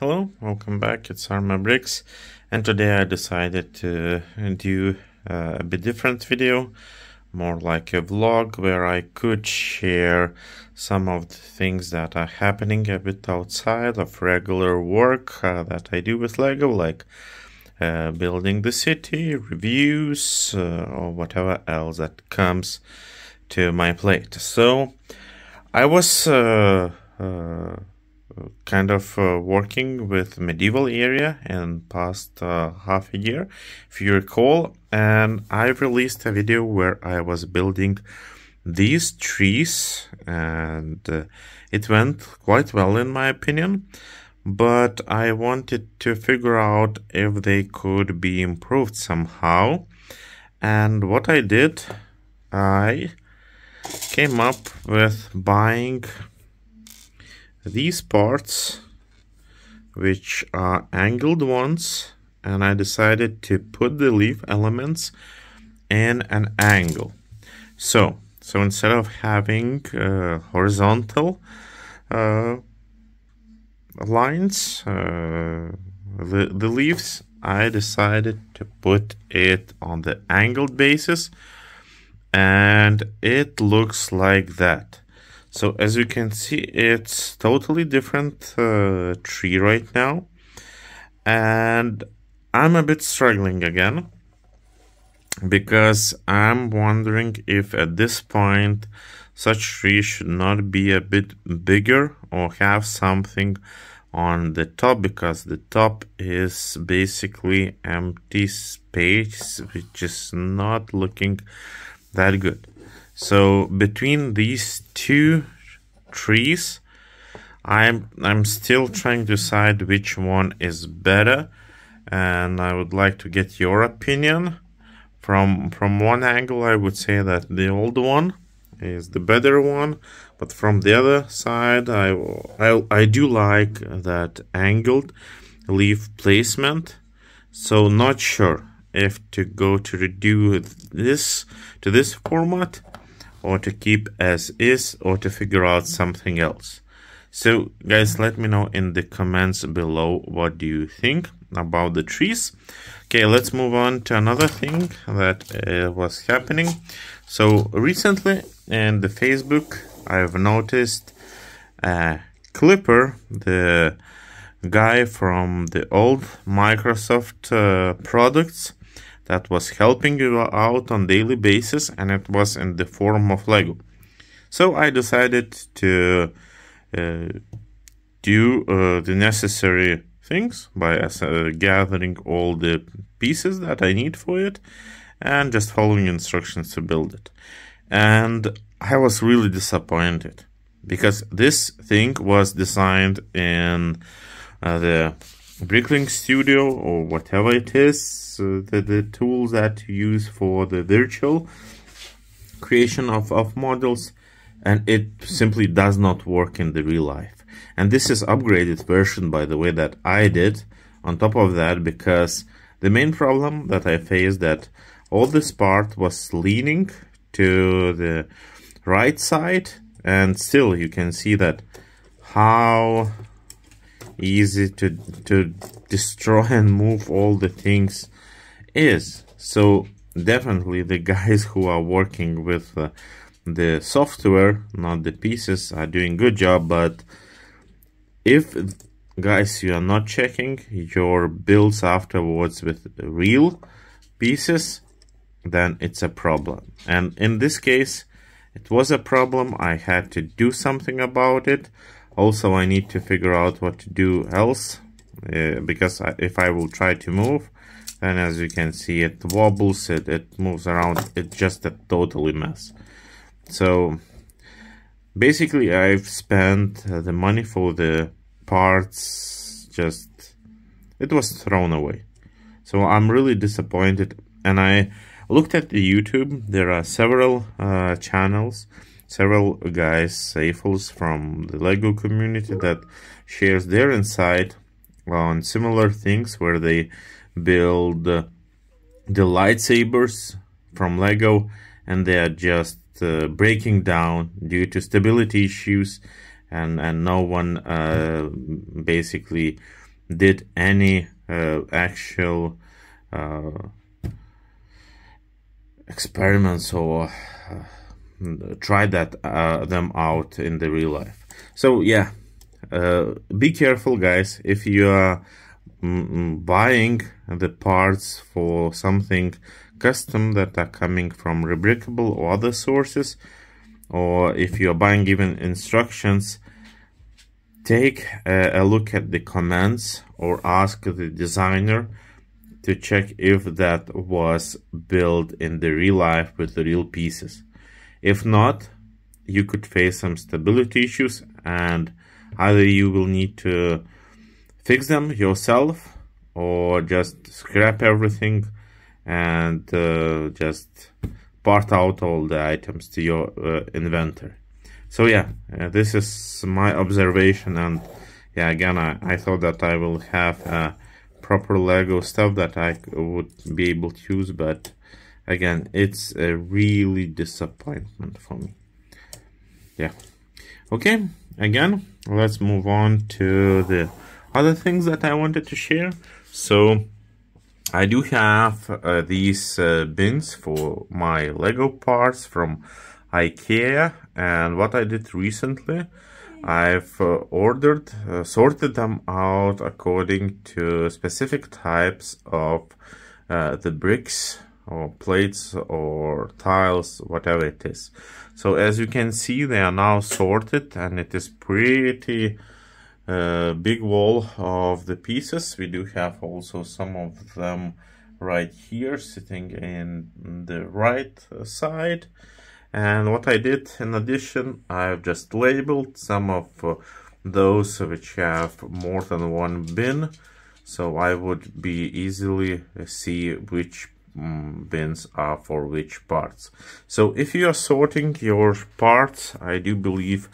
Hello, welcome back. It's ArmeBricks, and today I decided to do uh, a bit different video, more like a vlog where I could share some of the things that are happening a bit outside of regular work uh, that I do with Lego, like uh, building the city, reviews, uh, or whatever else that comes to my plate. So I was uh, uh, kind of uh, working with medieval area in past uh, half a year if you recall. And i released a video where i was building these trees and uh, it went quite well in my opinion. But i wanted to figure out if they could be improved somehow. And what i did i came up with buying these parts which are angled ones and I decided to put the leaf elements in an angle. So so instead of having uh, horizontal uh, lines uh, the, the leaves I decided to put it on the angled basis and it looks like that so as you can see, it's totally different uh, tree right now. And I'm a bit struggling again because I'm wondering if at this point such tree should not be a bit bigger or have something on the top because the top is basically empty space which is not looking that good. So between these two trees, I'm I'm still trying to decide which one is better, and I would like to get your opinion. From from one angle, I would say that the old one is the better one, but from the other side, I I, I do like that angled leaf placement. So not sure if to go to redo this to this format or to keep as is or to figure out something else. So guys, let me know in the comments below what do you think about the trees. Okay, let's move on to another thing that uh, was happening. So recently in the Facebook, I've noticed uh, Clippy, the guy from the old Microsoft uh, products, that was helping you out on daily basis and it was in the form of Lego. So I decided to uh, do uh, the necessary things by uh, gathering all the pieces that I need for it and just following instructions to build it. And I was really disappointed because this thing was designed in uh, the Bricklink Studio or whatever it is, uh, the, the tools that you use for the virtual creation of, of models, and it simply does not work in the real life. And this is upgraded version, by the way, that I did on top of that, because the main problem that I faced that all this part was leaning to the right side, and still you can see that how easy to to destroy and move all the things is. So definitely the guys who are working with uh, the software not the pieces are doing good job but if guys you are not checking your builds afterwards with real pieces then it's a problem. And in this case it was a problem. I had to do something about it also I need to figure out what to do else uh, because I, if I will try to move then as you can see it wobbles it, it moves around it's just a totally mess. So basically I've spent uh, the money for the parts just it was thrown away. So I'm really disappointed and I looked at the YouTube there are several uh, channels several guys, Safels from the LEGO community that shares their insight on similar things where they build uh, the lightsabers from LEGO and they are just uh, breaking down due to stability issues and, and no one uh, basically did any uh, actual uh, experiments or uh, try that uh, them out in the real life. So yeah, uh, be careful, guys. If you are mm, mm, buying the parts for something custom that are coming from Rebrickable or other sources, or if you are buying even instructions, take a, a look at the comments or ask the designer to check if that was built in the real life with the real pieces. If not, you could face some stability issues and either you will need to fix them yourself or just scrap everything and uh, just part out all the items to your uh, inventory. So yeah, uh, this is my observation and yeah, again, I, I thought that I will have proper Lego stuff that I would be able to use, but again, it's a really disappointment for me. Yeah. Okay, again, let's move on to the other things that I wanted to share. So, I do have uh, these uh, bins for my Lego parts from IKEA and what I did recently I've uh, ordered, uh, sorted them out according to specific types of uh, the bricks or plates or tiles, whatever it is. So as you can see, they are now sorted and it is pretty uh, big wall of the pieces. We do have also some of them right here sitting in the right side and what I did in addition, I've just labeled some of uh, those which have more than one bin. So I would be easily see which bins are for which parts. So if you are sorting your parts, I do believe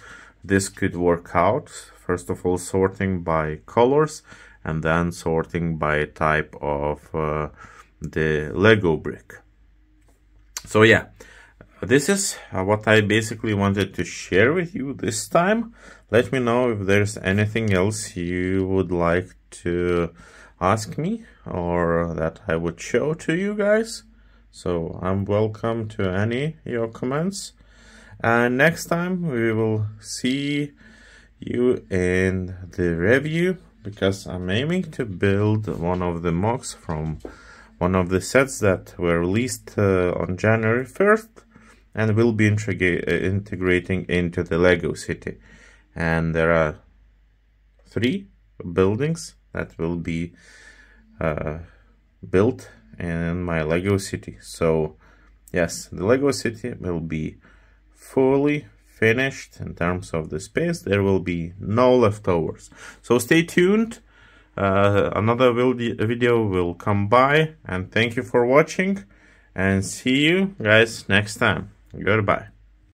this could work out. First of all, sorting by colors and then sorting by type of uh, the Lego brick. So yeah, this is uh, what I basically wanted to share with you this time. Let me know if there's anything else you would like to ask me or that I would show to you guys. So I'm welcome to any your comments. And next time we will see you in the review because I'm aiming to build one of the MOCs from one of the sets that were released uh, on January 1st and will be uh, integrating into the Lego city. And there are three buildings that will be uh, built in my Lego city. So yes, the Lego city will be fully finished in terms of the space. There will be no leftovers. So stay tuned. Uh, another video will come by and thank you for watching and see you guys next time. Goodbye.